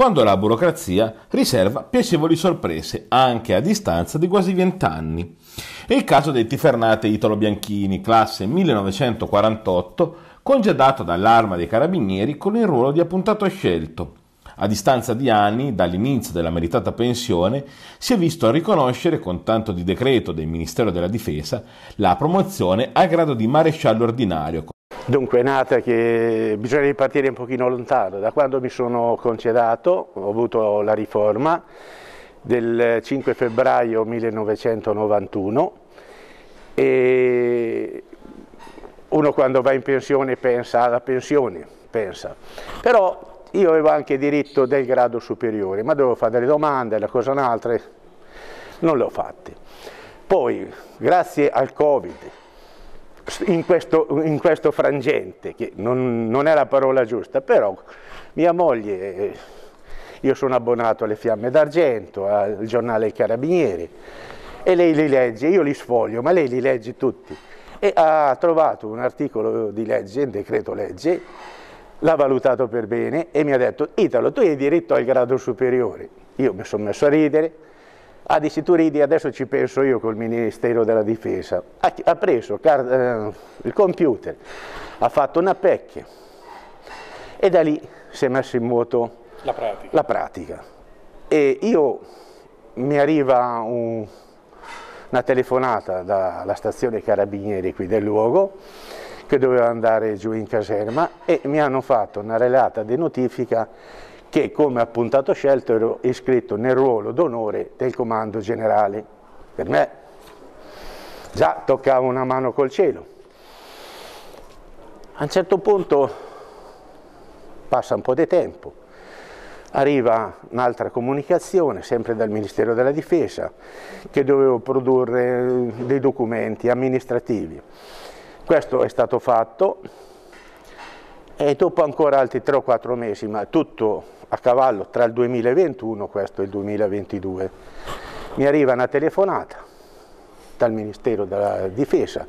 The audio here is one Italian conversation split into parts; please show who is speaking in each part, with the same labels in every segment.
Speaker 1: quando la burocrazia riserva piacevoli sorprese anche a distanza di quasi vent'anni. È il caso del tifernate Italo Bianchini, classe 1948, congedato dall'arma dei carabinieri con il ruolo di appuntato scelto. A distanza di anni, dall'inizio della meritata pensione, si è visto riconoscere con tanto di decreto del Ministero della Difesa la promozione al grado di maresciallo ordinario.
Speaker 2: Dunque è nata che bisogna ripartire un pochino lontano, da quando mi sono concedato ho avuto la riforma del 5 febbraio 1991 e uno quando va in pensione pensa alla pensione, pensa. però io avevo anche diritto del grado superiore, ma dovevo fare delle domande, la cosa un'altra, non le ho fatte. Poi, grazie al Covid, in questo, in questo frangente, che non, non, è la parola giusta, però mia moglie, io sono abbonato alle Fiamme d'Argento, al giornale Carabinieri, e lei li legge, io li sfoglio, ma lei li legge tutti. E ha trovato un articolo di legge, un decreto legge, l'ha valutato per bene e mi ha detto, Italo, tu hai diritto al grado superiore. Io mi sono messo a ridere, Ah, dici tu ridi, adesso ci penso io col Ministero della Difesa. Ha, ha preso eh, il computer, ha fatto una PEC e da lì si è messo in moto
Speaker 3: la pratica.
Speaker 2: La pratica. E io mi arriva un, una telefonata dalla stazione Carabinieri qui del luogo che doveva andare giù in caserma e mi hanno fatto una relata di notifica che come appuntato scelto ero iscritto nel ruolo d'onore del comando generale. Per me già toccava una mano col cielo. A un certo punto passa un po' di tempo, arriva un'altra comunicazione, sempre dal Ministero della Difesa, che dovevo produrre dei documenti amministrativi. Questo è stato fatto e dopo ancora altri 3 o 4 mesi, ma tutto a cavallo tra il 2021 questo e il 2022. Mi arriva una telefonata dal Ministero della Difesa,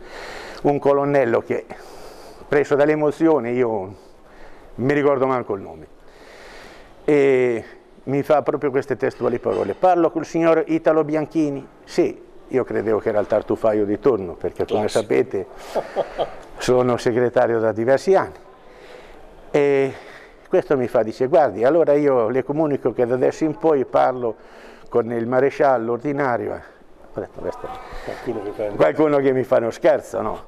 Speaker 2: un colonnello che preso dall'emozione, io mi ricordo manco il nome, e mi fa proprio queste testuali parole. Parlo col signor Italo Bianchini? Sì, io credevo che era il tartufaio di turno, perché come sapete sono segretario da diversi anni. E questo mi fa, dice, guardi, allora io le comunico che da adesso in poi parlo con il maresciallo ordinario. Ho detto, questo, qualcuno che mi fa uno scherzo, no?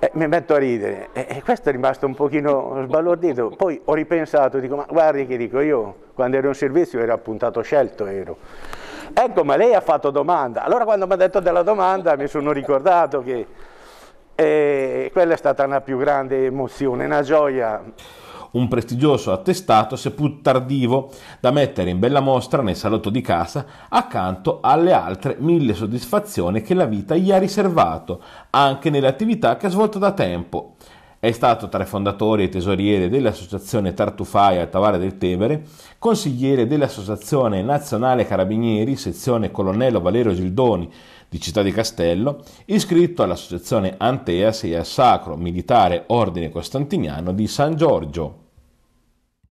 Speaker 2: E mi metto a ridere e, questo è rimasto un pochino sbalordito. Poi ho ripensato, dico, ma guardi che dico, io quando ero in servizio ero appuntato scelto, ero. Ecco, ma lei ha fatto domanda. Allora quando mi ha detto della domanda mi sono ricordato che eh, quella è stata una più grande emozione, una gioia
Speaker 1: un prestigioso attestato seppur tardivo da mettere in bella mostra nel salotto di casa accanto alle altre mille soddisfazioni che la vita gli ha riservato, anche nelle attività che ha svolto da tempo. È stato tra i fondatori e tesoriere dell'Associazione Tartufai al Tavare del Tevere, consigliere dell'Associazione Nazionale Carabinieri, sezione Colonnello Valerio Gildoni di Città di Castello, iscritto all'Associazione Anteas e al Sacro Militare Ordine Costantiniano di San Giorgio.